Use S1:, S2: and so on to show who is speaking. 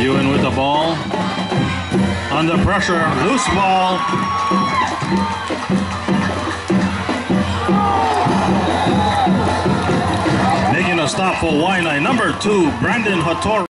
S1: Ewan with the ball. Under pressure, loose ball. Making a stop for Waianae. Number two, Brandon Hattori.